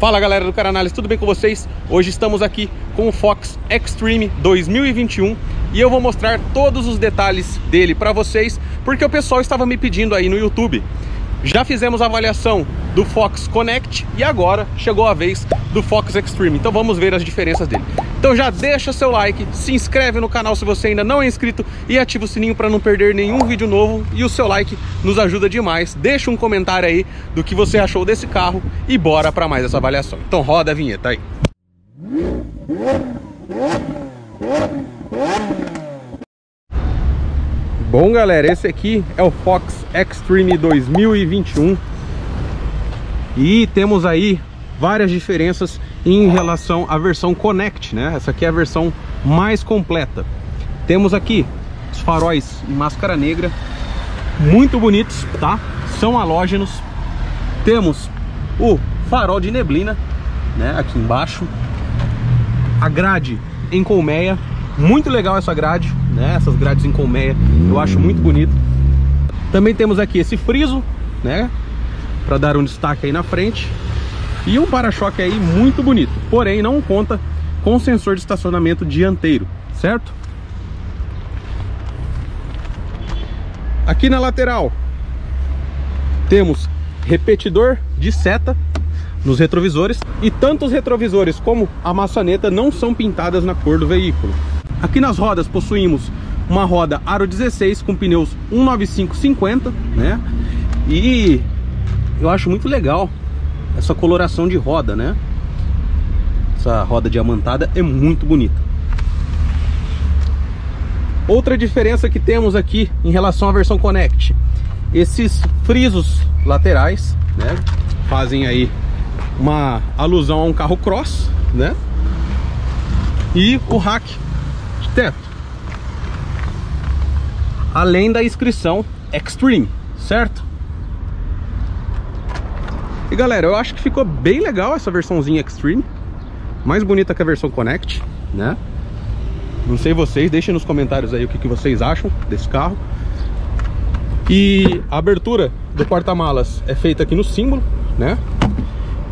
Fala galera do Caranales, tudo bem com vocês? Hoje estamos aqui com o Fox Extreme 2021 e eu vou mostrar todos os detalhes dele para vocês porque o pessoal estava me pedindo aí no YouTube. Já fizemos a avaliação do Fox Connect e agora chegou a vez do Fox Extreme. Então vamos ver as diferenças dele. Então já deixa seu like, se inscreve no canal se você ainda não é inscrito e ativa o sininho para não perder nenhum vídeo novo. E o seu like nos ajuda demais. Deixa um comentário aí do que você achou desse carro e bora para mais essa avaliação. Então roda a vinheta aí. Bom galera, esse aqui é o Fox Extreme 2021 e temos aí várias diferenças em relação à versão Connect, né? Essa aqui é a versão mais completa. Temos aqui os faróis em máscara negra, muito bonitos, tá? São halógenos. Temos o farol de neblina, né? Aqui embaixo. A grade em colmeia, muito legal essa grade, né? Essas grades em colmeia, eu acho muito bonito. Também temos aqui esse friso, né? Para dar um destaque aí na frente. E um para-choque aí muito bonito, porém não conta com sensor de estacionamento dianteiro, certo? Aqui na lateral temos repetidor de seta nos retrovisores e tanto os retrovisores como a maçaneta não são pintadas na cor do veículo. Aqui nas rodas possuímos uma roda aro 16 com pneus 19550, né? E eu acho muito legal essa coloração de roda, né? Essa roda diamantada é muito bonita. Outra diferença que temos aqui em relação à versão Connect, esses frisos laterais, né? Fazem aí uma alusão a um carro cross, né? E o rack Além da inscrição Extreme, certo? E galera, eu acho que ficou bem legal essa versãozinha Extreme. Mais bonita que a versão Connect, né? Não sei vocês, deixem nos comentários aí o que, que vocês acham desse carro. E a abertura do porta-malas é feita aqui no símbolo, né?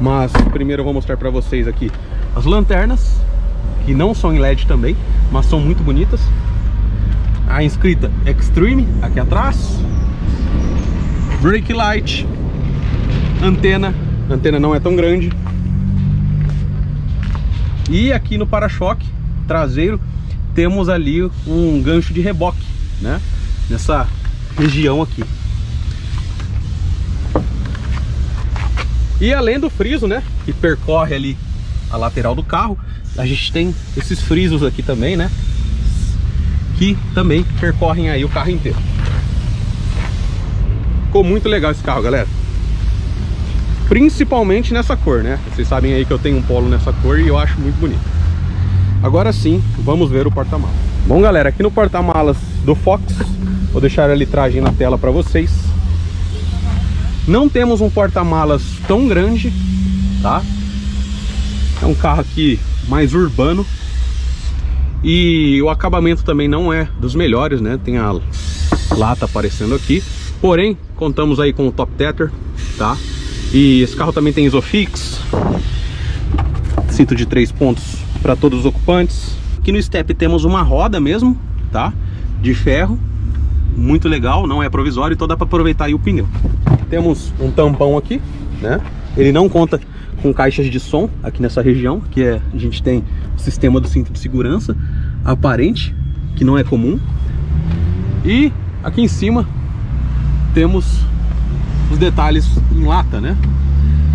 Mas primeiro eu vou mostrar para vocês aqui as lanternas que não são em LED também, mas são muito bonitas. A inscrita Extreme aqui atrás. Brake light. Antena. A antena não é tão grande. E aqui no para-choque traseiro temos ali um gancho de reboque, né? Nessa região aqui. E além do friso, né? Que percorre ali a lateral do carro, a gente tem esses frisos aqui também, né? Que também percorrem aí o carro inteiro. Ficou muito legal esse carro, galera. Principalmente nessa cor, né? Vocês sabem aí que eu tenho um polo nessa cor e eu acho muito bonito. Agora sim, vamos ver o porta-malas. Bom, galera, aqui no porta-malas do Fox, vou deixar a litragem na tela para vocês. Não temos um porta-malas tão grande, tá? É um carro aqui mais urbano. E o acabamento também não é dos melhores, né? Tem a lata aparecendo aqui. Porém, contamos aí com o top tether, tá? E esse carro também tem isofix. Cinto de três pontos para todos os ocupantes. Aqui no step temos uma roda mesmo, tá? De ferro. Muito legal, não é provisório, então dá para aproveitar o pneu. Temos um tampão aqui, né? Ele não conta com caixas de som aqui nessa região, que é, a gente tem o sistema do cinto de segurança aparente, que não é comum. E aqui em cima temos os detalhes em lata, né?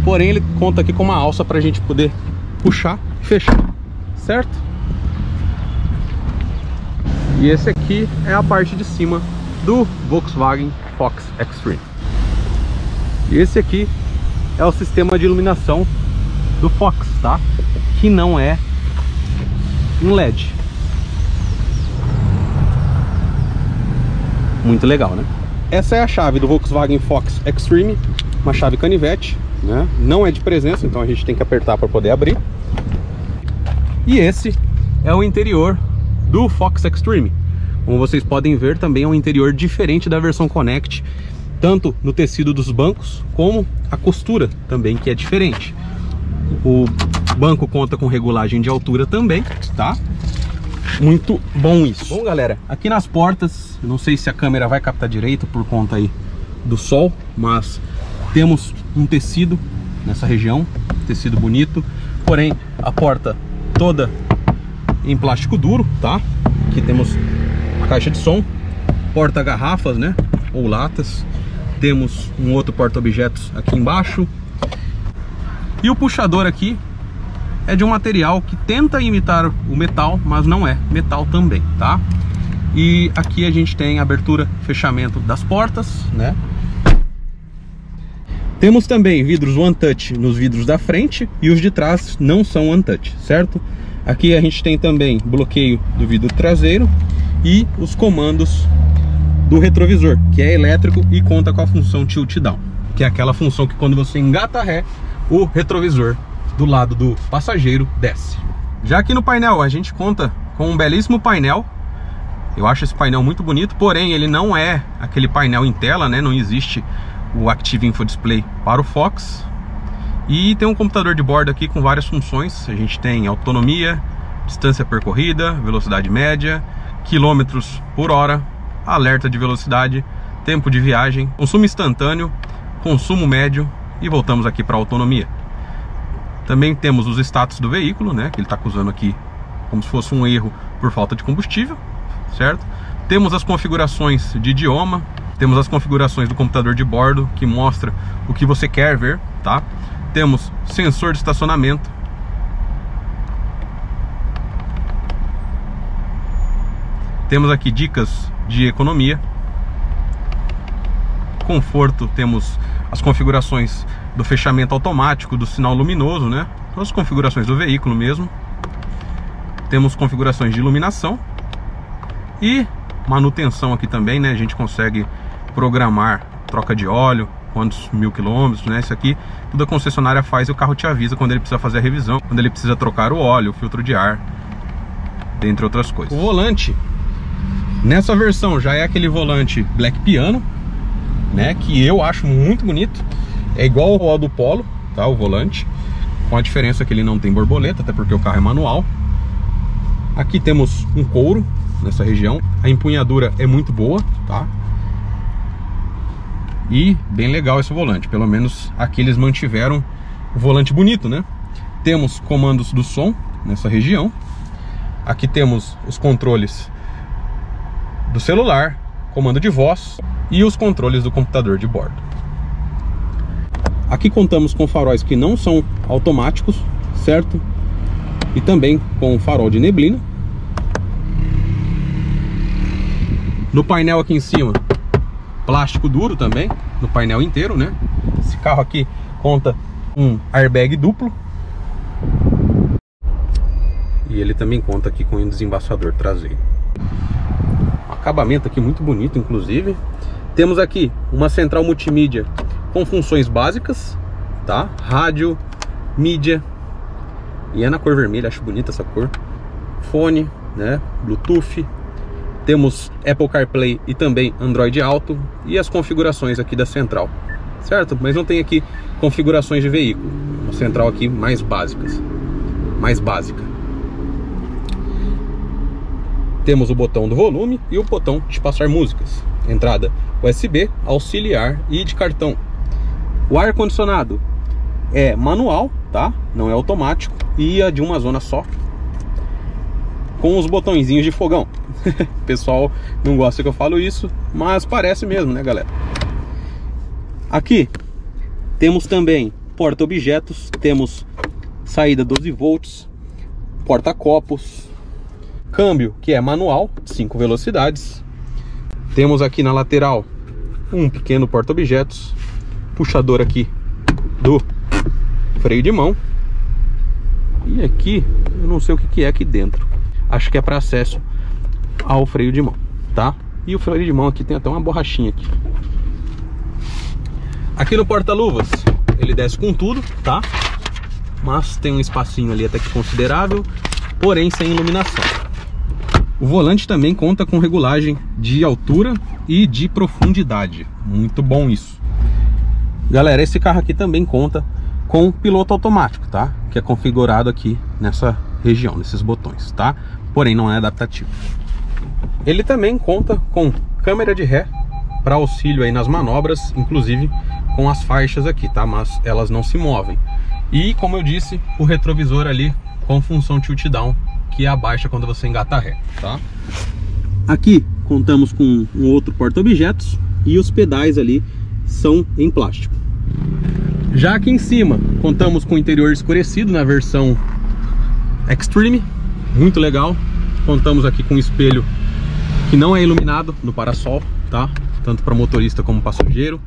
Porém ele conta aqui com uma alça para a gente poder puxar e fechar, certo? E esse aqui é a parte de cima do Volkswagen Fox Extreme. E esse aqui é o sistema de iluminação do Fox, tá? Que não é um LED. Muito legal, né? Essa é a chave do Volkswagen Fox Extreme, uma chave canivete, né? Não é de presença, então a gente tem que apertar para poder abrir. E esse é o interior do Fox Extreme. Como vocês podem ver, também é um interior diferente da versão Connect tanto no tecido dos bancos como a costura também que é diferente. O banco conta com regulagem de altura também, tá? Muito bom isso. Bom, galera, aqui nas portas, não sei se a câmera vai captar direito por conta aí do sol, mas temos um tecido nessa região, tecido bonito, porém a porta toda em plástico duro, tá? Aqui temos a caixa de som, porta-garrafas, né? Ou latas. Temos um outro porta-objetos aqui embaixo. E o puxador aqui é de um material que tenta imitar o metal, mas não é metal também, tá? E aqui a gente tem abertura, fechamento das portas, né? Temos também vidros One Touch nos vidros da frente e os de trás não são One Touch, certo? Aqui a gente tem também bloqueio do vidro traseiro e os comandos do retrovisor, que é elétrico e conta com a função tilt down, que é aquela função que quando você engata ré, o retrovisor do lado do passageiro desce. Já aqui no painel a gente conta com um belíssimo painel. Eu acho esse painel muito bonito, porém ele não é aquele painel em tela, né? Não existe o Active Info Display para o Fox. E tem um computador de bordo aqui com várias funções. A gente tem autonomia, distância percorrida, velocidade média, quilômetros por hora, alerta de velocidade, tempo de viagem, consumo instantâneo, consumo médio e voltamos aqui para autonomia. Também temos os status do veículo, né, que ele está acusando aqui como se fosse um erro por falta de combustível, certo? Temos as configurações de idioma, temos as configurações do computador de bordo que mostra o que você quer ver, tá? Temos sensor de estacionamento. Temos aqui dicas de economia. Conforto, temos as configurações do fechamento automático, do sinal luminoso, né? As configurações do veículo mesmo. Temos configurações de iluminação e manutenção aqui também, né? A gente consegue programar troca de óleo, quantos mil quilômetros, né? Isso aqui tudo a concessionária faz e o carro te avisa quando ele precisa fazer a revisão, quando ele precisa trocar o óleo, o filtro de ar, dentre outras coisas. O volante, nessa versão já é aquele volante Black Piano, né? Que eu acho muito bonito. É igual ao do Polo, tá? O volante, com a diferença que ele não tem borboleta, até porque o carro é manual. Aqui temos um couro nessa região. A empunhadura é muito boa, tá? E bem legal esse volante, pelo menos aqui eles mantiveram o volante bonito, né? Temos comandos do som nessa região. Aqui temos os controles do celular, comando de voz e os controles do computador de bordo. Aqui contamos com faróis que não são automáticos, certo? E também com farol de neblina. No painel aqui em cima plástico duro também, no painel inteiro, né? Esse carro aqui conta um airbag duplo. E ele também conta aqui com um desembaçador traseiro. Acabamento aqui muito bonito, inclusive. Temos aqui uma central multimídia com funções básicas, tá? Rádio, mídia. E é na cor vermelha, acho bonita essa cor. Fone, né? Bluetooth, temos Apple CarPlay e também Android Auto e as configurações aqui da central, certo? Mas não tem aqui configurações de veículo, uma central aqui mais básicas, mais básica. Temos o botão do volume e o botão de passar músicas. Entrada USB, auxiliar e de cartão. O ar condicionado é manual, tá? Não é automático e é de uma zona só, com os botõezinhos de fogão. o pessoal não gosta que eu falo isso, mas parece mesmo, né, galera? Aqui temos também porta-objetos, temos saída 12 volts, porta-copos, câmbio que é manual, 5 velocidades. Temos aqui na lateral um pequeno porta-objetos, puxador aqui do freio de mão. E aqui, eu não sei o que é aqui dentro acho que é para acesso ao freio de mão, tá? E o freio de mão aqui tem até uma borrachinha aqui. Aqui no porta-luvas, ele desce com tudo, tá? Mas tem um espacinho ali até que considerável, porém sem iluminação. O volante também conta com regulagem de altura e de profundidade. Muito bom isso. Galera, esse carro aqui também conta com piloto automático, tá? Que é configurado aqui nessa região, nesses botões, tá? Porém não é adaptativo. Ele também conta com câmera de ré para auxílio aí nas manobras, inclusive com as faixas aqui, tá? Mas elas não se movem. E como eu disse, o retrovisor ali com função tilt down, que abaixa quando você engata ré, tá? Aqui contamos com um outro porta-objetos e os pedais ali são em plástico. Já aqui em cima, contamos com o interior escurecido na versão Extreme, muito legal. Contamos aqui com um espelho que não é iluminado no parasol, tá? Tanto para motorista como passageiro.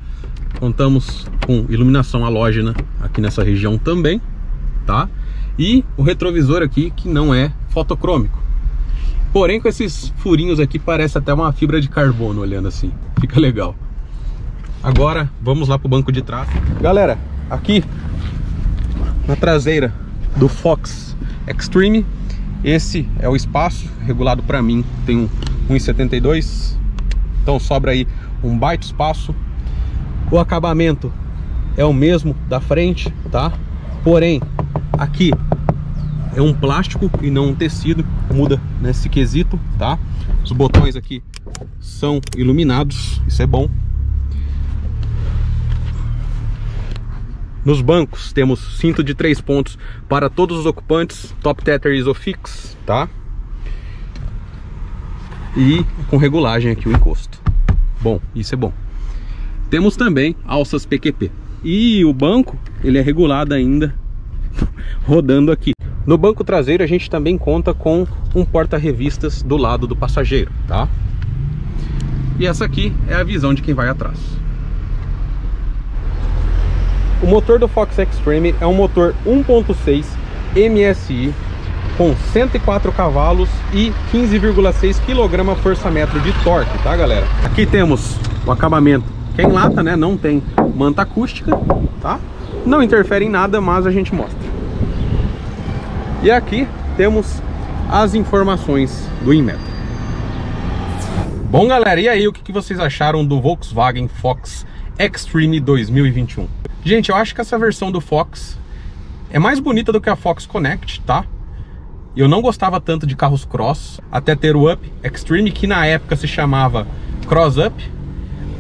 Contamos com iluminação halógena aqui nessa região também, tá? E o retrovisor aqui que não é fotocrômico. Porém, com esses furinhos aqui, parece até uma fibra de carbono olhando assim. Fica legal. Agora, vamos lá pro banco de trás. Galera, aqui na traseira do Fox Extreme, esse é o espaço regulado para mim. Tem um 1,72. Então sobra aí um baita espaço. O acabamento é o mesmo da frente, tá? Porém, aqui é um plástico e não um tecido, muda nesse quesito, tá? Os botões aqui são iluminados, isso é bom. Nos bancos temos cinto de três pontos para todos os ocupantes, top tether isofix, tá? E com regulagem aqui o encosto. Bom, isso é bom. Temos também alças PQP. E o banco, ele é regulado ainda rodando aqui. No banco traseiro a gente também conta com um porta-revistas do lado do passageiro, tá? E essa aqui é a visão de quem vai atrás. O motor do Fox Extreme é um motor 1.6 MSI com 104 cavalos e 15,6 kg força-metro de torque, tá galera? Aqui temos o acabamento que é em lata, né? Não tem manta acústica, tá? Não interfere em nada, mas a gente mostra. E aqui temos as informações do Inmetro. Bom, galera, e aí, o que vocês acharam do Volkswagen Fox Extreme 2021? Gente, eu acho que essa versão do Fox é mais bonita do que a Fox Connect, tá? Eu não gostava tanto de carros cross, até ter o Up Extreme, que na época se chamava Cross Up.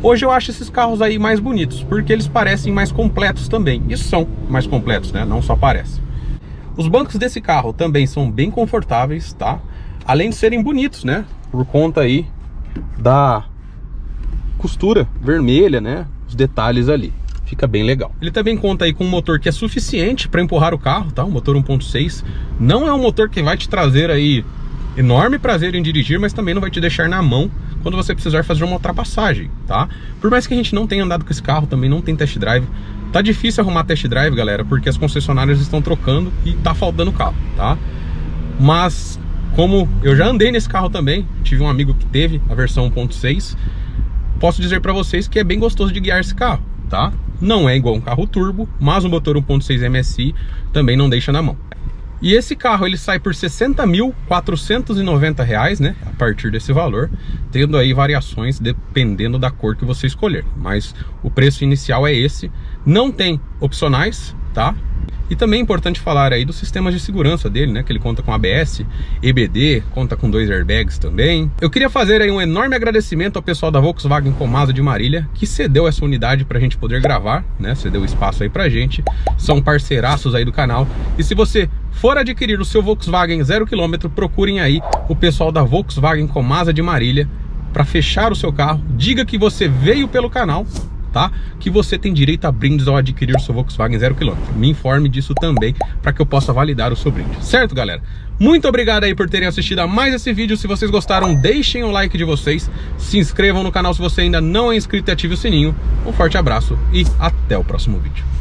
Hoje eu acho esses carros aí mais bonitos, porque eles parecem mais completos também. E são mais completos, né? Não só parecem. Os bancos desse carro também são bem confortáveis, tá? Além de serem bonitos, né? Por conta aí da costura vermelha, né? Os detalhes ali. Fica bem legal. Ele também conta aí com um motor que é suficiente para empurrar o carro, tá? Um motor 1.6. Não é um motor que vai te trazer aí enorme prazer em dirigir, mas também não vai te deixar na mão quando você precisar fazer uma ultrapassagem, tá? Por mais que a gente não tenha andado com esse carro, também não tem test drive, Tá difícil arrumar test drive, galera, porque as concessionárias estão trocando e tá faltando carro, tá? Mas como eu já andei nesse carro também, tive um amigo que teve a versão 1.6, posso dizer para vocês que é bem gostoso de guiar esse carro, tá? Não é igual um carro turbo, mas o motor 1.6 MSI também não deixa na mão. E esse carro ele sai por R$ 60.490, né? A partir desse valor, tendo aí variações dependendo da cor que você escolher. Mas o preço inicial é esse. Não tem opcionais, tá? E também é importante falar aí dos sistemas de segurança dele, né? Que ele conta com ABS, EBD, conta com dois airbags também. Eu queria fazer aí um enorme agradecimento ao pessoal da Volkswagen Comasa de Marília, que cedeu essa unidade pra gente poder gravar, né? Cedeu espaço aí pra gente. São parceiraços aí do canal. E se você for adquirir o seu Volkswagen 0km, procurem aí o pessoal da Volkswagen Comasa de Marília para fechar o seu carro. Diga que você veio pelo canal tá? Que você tem direito a brindes ao adquirir o seu Volkswagen 0km. Me informe disso também para que eu possa validar o seu brinde. Certo, galera? Muito obrigado aí por terem assistido a mais esse vídeo. Se vocês gostaram, deixem o like de vocês. Se inscrevam no canal se você ainda não é inscrito e ative o sininho. Um forte abraço e até o próximo vídeo.